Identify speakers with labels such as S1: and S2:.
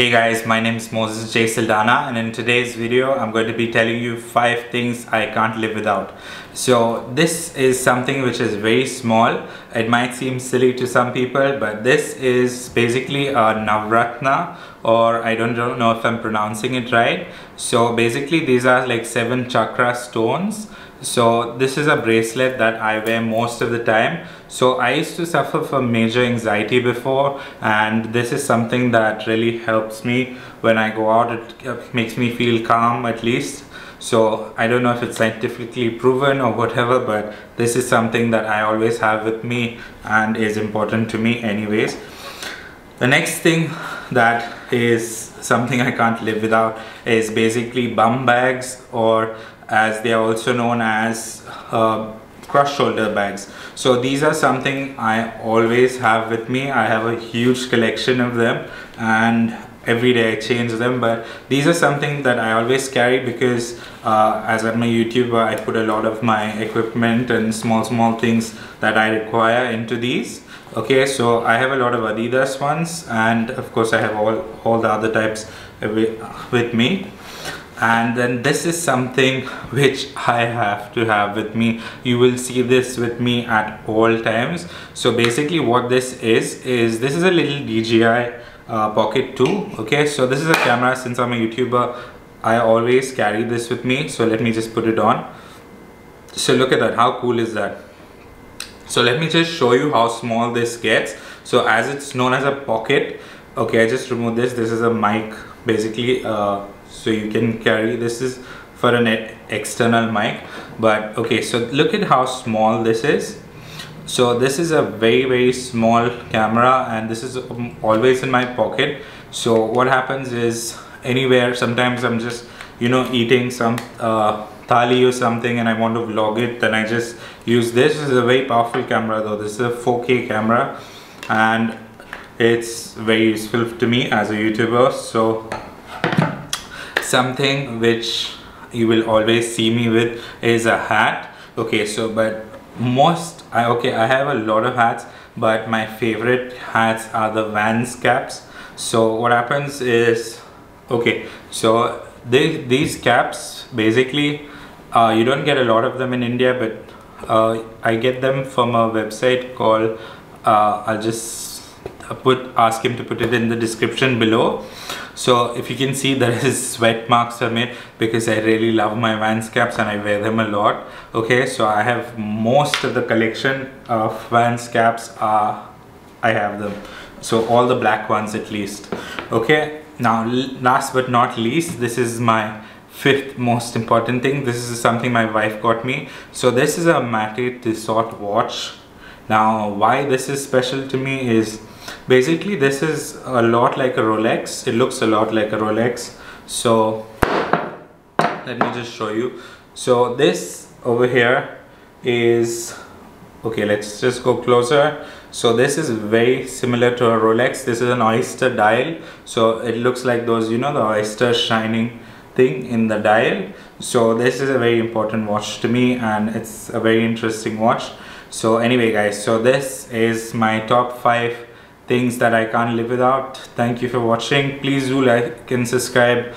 S1: Hey guys, my name is Moses J. Saldanha and in today's video I'm going to be telling you 5 things I can't live without. So this is something which is very small. It might seem silly to some people but this is basically a Navratna or I don't know if I'm pronouncing it right. So basically these are like 7 chakra stones so this is a bracelet that I wear most of the time. So I used to suffer from major anxiety before and this is something that really helps me when I go out. It uh, makes me feel calm at least. So I don't know if it's scientifically proven or whatever but this is something that I always have with me and is important to me anyways. The next thing that is something I can't live without is basically bum bags or as they are also known as uh, cross shoulder bags. So these are something I always have with me. I have a huge collection of them and every day I change them. But these are something that I always carry because uh, as I'm a YouTuber I put a lot of my equipment and small small things that I require into these okay so I have a lot of Adidas ones and of course I have all all the other types with me. And then this is something which I have to have with me. You will see this with me at all times. So basically what this is is this is a little DJI uh, Pocket 2 okay? So this is a camera. Since I'm a YouTuber I always carry this with me. So let me just put it on. So look at that. How cool is that so let me just show you how small this gets. So as it's known as a pocket okay I just removed this. This is a mic basically uh, so you can carry this is for an external mic. But okay so look at how small this is. So this is a very very small camera and this is um, always in my pocket. So what happens is anywhere sometimes I'm just you know eating some uh, thali or something and I want to vlog it then I just use this. this is a very powerful camera though. This is a 4k camera and it's very useful to me as a youtuber. So something which you will always see me with is a hat. Okay so but most I okay I have a lot of hats but my favorite hats are the Vans caps. So what happens is okay so they, these caps basically uh, you don't get a lot of them in India but uh, I get them from a website called uh, I'll just put ask him to put it in the description below. So if you can see there is sweat marks on it because I really love my Vans caps and I wear them a lot. Okay so I have most of the collection of Vans caps are I have them. So all the black ones at least. Okay now last but not least this is my fifth most important thing. This is something my wife got me. So this is a Matte Tissot watch. Now why this is special to me is basically this is a lot like a Rolex. It looks a lot like a Rolex. So let me just show you. So this over here is okay let's just go closer. So this is very similar to a Rolex. This is an oyster dial. So it looks like those you know the oyster shining thing in the dial so this is a very important watch to me and it's a very interesting watch so anyway guys so this is my top five things that I can't live without. Thank you for watching. Please do like and subscribe.